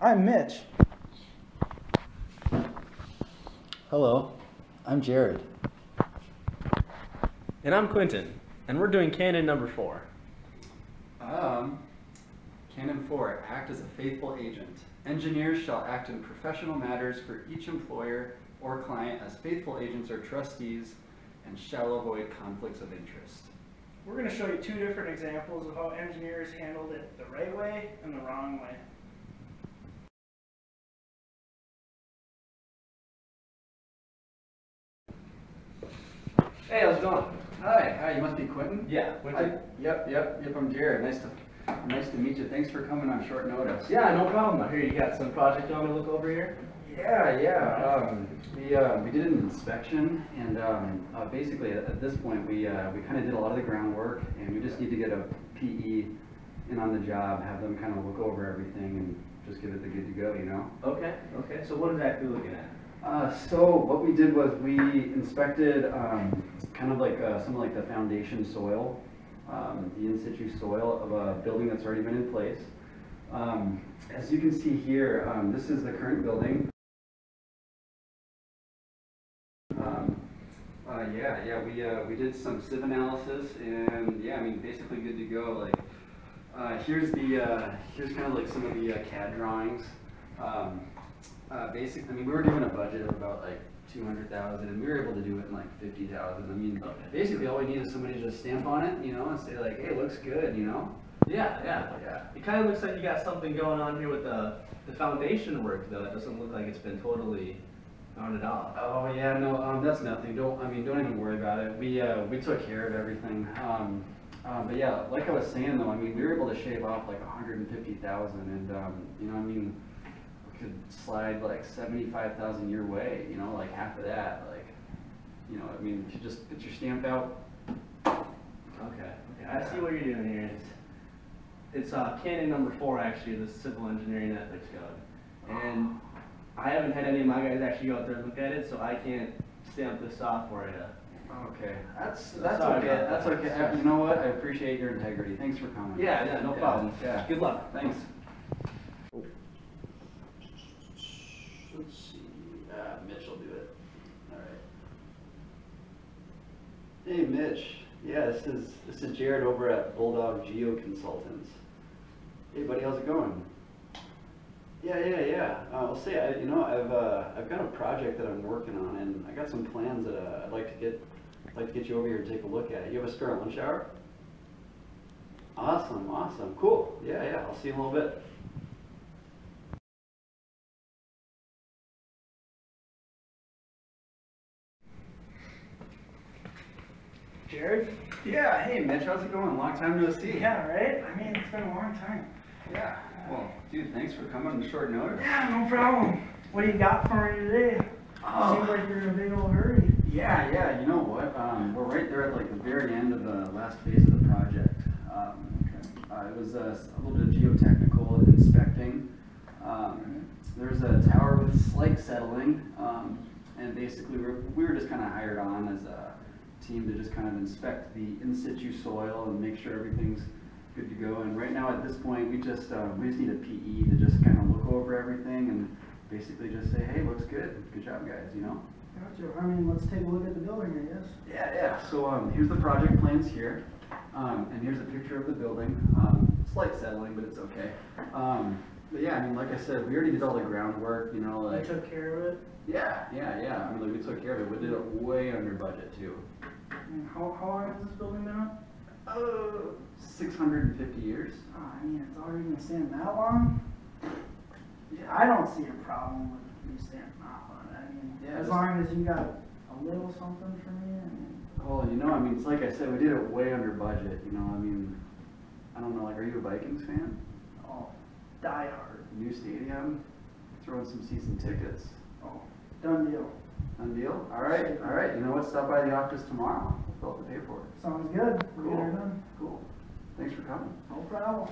I'm Mitch. Hello, I'm Jared. And I'm Quentin, and we're doing canon number four. Um, Canon 4, act as a faithful agent. Engineers shall act in professional matters for each employer or client as faithful agents or trustees and shall avoid conflicts of interest. We're going to show you two different examples of how engineers handled it the right way and the wrong way. Hey, how's it going? Hi, hi, you must be Quentin? Yeah, Hi. Yep, yep, yep, I'm Jared. Nice to, nice to meet you. Thanks for coming on short notice. Yeah, no problem. I hear you got some project you want me to look over here? Yeah, yeah. Um, we, uh, we did an inspection and, um, uh, basically at, at this point, we, uh, we kind of did a lot of the groundwork and we just need to get a PE in on the job, have them kind of look over everything and just give it the good to go, you know? Okay, okay. So what exactly looking at? Uh, so what we did was we inspected, um, kind of like, uh, some of like the foundation soil, um, the in situ soil of a building that's already been in place. Um, as you can see here, um, this is the current building. Um, uh, yeah, yeah, we, uh, we did some sieve analysis and, yeah, I mean, basically good to go, like, uh, here's the, uh, here's kind of like some of the CAD drawings. Um, uh, basic, I mean, we were given a budget of about like two hundred thousand and we were able to do it in like fifty thousand. I mean, basically all we need is somebody to just stamp on it, you know, and say like, hey, it looks good, you know? Yeah, yeah. Yeah. It kind of looks like you got something going on here with the, the foundation work, though. It doesn't look like it's been totally rounded off. Oh, yeah, no, um, that's nothing. Don't, I mean, don't even worry about it. We, uh, we took care of everything. Um, um, but yeah, like I was saying though, I mean, we were able to shave off like a hundred and fifty thousand and, um, you know, I mean, could slide like seventy-five thousand your way, you know, like half of that, like, you know, I mean, if you just get your stamp out, Okay, okay. I see what you're doing here. It's, it's uh, canon number four, actually, the civil engineering ethics code. And I haven't had any of my guys actually go out there and look at it, so I can't stamp this off for you. okay, that's, that's Sorry okay, about that's that. okay. You know what? I appreciate your integrity. Thanks for coming. Yeah, yeah, no problem. Yeah. Good luck. Thanks. Let's see, uh, Mitch will do it. All right. Hey, Mitch. Yeah, this is, this is Jared over at Bulldog Geo Consultants. Hey, buddy, how's it going? Yeah, yeah, yeah. Uh, I'll say, I, you know, I've, uh, I've got a project that I'm working on and I got some plans that, uh, I'd like to get, I'd like to get you over here and take a look at. You have a spare lunch hour? Awesome, awesome, cool. Yeah, yeah, I'll see you in a little bit. Jared? Yeah, hey Mitch, how's it going? Long time no see. Yeah, right? I mean, it's been a long time. Yeah, well, dude, thanks for coming on short notice. Yeah, no problem. What do you got for me today? Oh. Seems like you're in a big old hurry. Yeah, yeah, you know what? Um, we're right there at like the very end of the last phase of the project. Um, uh, it was uh, a little bit of geotechnical inspecting. Um, there's a tower with slight settling, um, and basically we're, we were just kind of hired on as a team to just kind of inspect the in situ soil and make sure everything's good to go. And right now at this point, we just uh, we just need a PE to just kind of look over everything and basically just say, hey, looks good, good job, guys. You know. Gotcha. I mean, let's take a look at the building, I guess. Yeah, yeah. So um, here's the project plans here, um, and here's a picture of the building. Um, slight settling, but it's okay. Um, but yeah, I mean, like I said, we already did all the groundwork. You know, You like took care of it. yeah, yeah, yeah. I mean, like we took care of it. We did it way under budget too. And how, how long has this building been up? Uh, 650 years. Oh, I mean, it's already been standing that long? Yeah, I don't see a problem with me standing off on it. I mean, Yeah, as long as you got a little something for me, I mean. Well, you know, I mean, it's like I said, we did it way under budget. You know, I mean, I don't know. Like, are you a Vikings fan? Oh, die hard. New stadium, throw in some season tickets. Oh, done deal. Done deal? All right, all right. You know what? Stop by the office tomorrow. We'll fill out the paperwork. Sounds good. We'll cool. Cool. Thanks for coming. No problem.